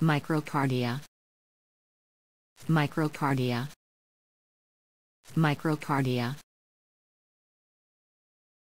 Microcardia. Microcardia. Microcardia.